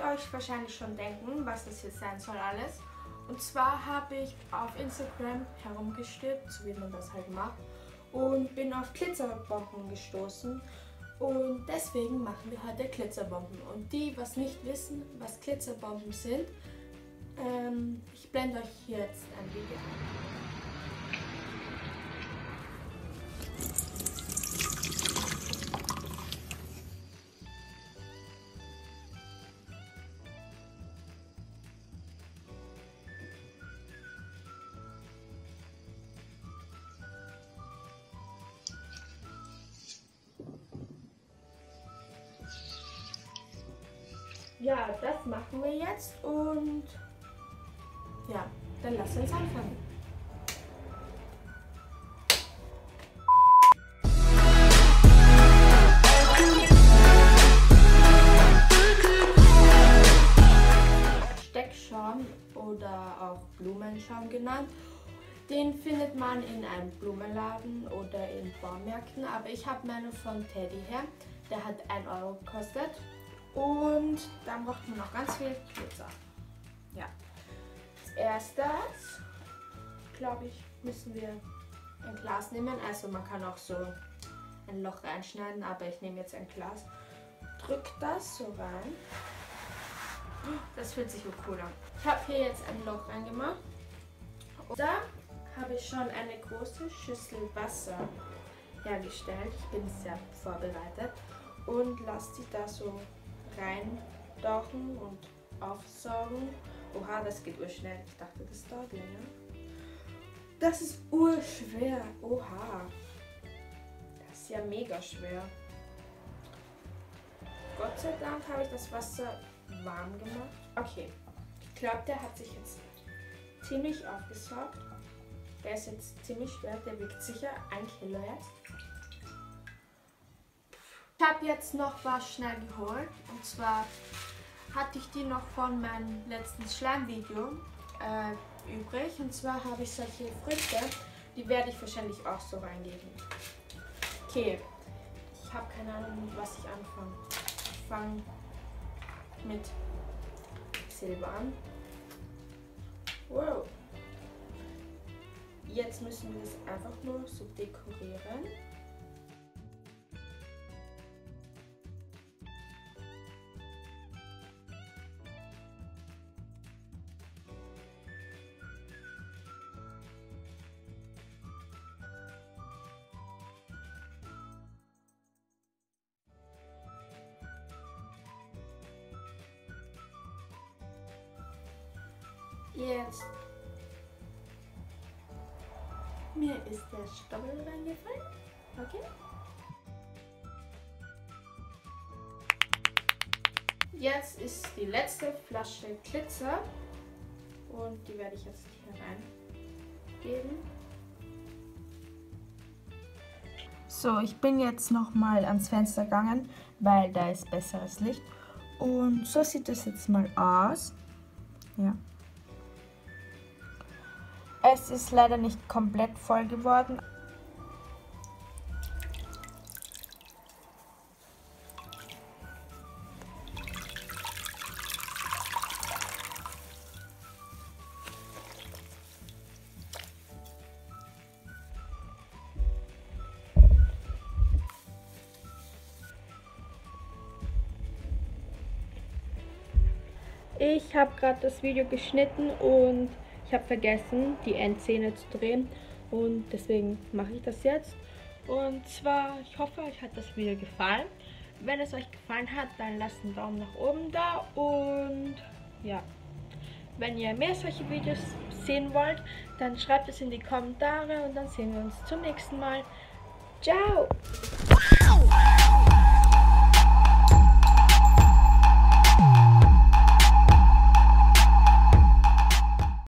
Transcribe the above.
euch wahrscheinlich schon denken, was das hier sein soll alles. Und zwar habe ich auf Instagram herumgestülpt, so wie man das halt macht, und bin auf Glitzerbomben gestoßen. Und deswegen machen wir heute Glitzerbomben. Und die, was nicht wissen, was Glitzerbomben sind, ähm, ich blende euch jetzt ein Video ein. Ja, das machen wir jetzt und ja, dann lass uns anfangen. Steckschaum oder auch Blumenschaum genannt. Den findet man in einem Blumenladen oder in Baumärkten, aber ich habe meine von Teddy her. Der hat 1 Euro gekostet und dann braucht man noch ganz viel Glitzer. Ja. Als erstes, glaube ich, müssen wir ein Glas nehmen. Also man kann auch so ein Loch reinschneiden, aber ich nehme jetzt ein Glas. Drück das so rein. Das fühlt sich cool an. Ich habe hier jetzt ein Loch reingemacht. Und da habe ich schon eine große Schüssel Wasser hergestellt. Ich bin sehr vorbereitet und lasse die da so reintauchen und aufsaugen. Oha, das geht urschnell. Ich dachte, das dauert länger. Das ist urschwer. Oha. Das ist ja mega schwer. Gott sei Dank habe ich das Wasser warm gemacht. Okay. Ich glaube, der hat sich jetzt ziemlich aufgesaugt. Der ist jetzt ziemlich schwer. Der wiegt sicher ein Kilo jetzt. Ich habe jetzt noch was schnell geholt. Und zwar hatte ich die noch von meinem letzten Schleimvideo äh, übrig. Und zwar habe ich solche Früchte. Die werde ich wahrscheinlich auch so reingeben. Okay. Ich habe keine Ahnung, mit was ich anfange. Ich fange mit Silber an. Wow. Jetzt müssen wir das einfach nur so dekorieren. Jetzt. Mir ist der Stoppel reingefallen. Okay. Jetzt ist die letzte Flasche Glitzer. Und die werde ich jetzt hier reingeben. So, ich bin jetzt nochmal ans Fenster gegangen, weil da ist besseres Licht. Und so sieht das jetzt mal aus. Ja. Es ist leider nicht komplett voll geworden. Ich habe gerade das Video geschnitten und ich habe vergessen, die Endszene zu drehen und deswegen mache ich das jetzt. Und zwar, ich hoffe, euch hat das Video gefallen. Wenn es euch gefallen hat, dann lasst einen Daumen nach oben da und ja. Wenn ihr mehr solche Videos sehen wollt, dann schreibt es in die Kommentare und dann sehen wir uns zum nächsten Mal. Ciao!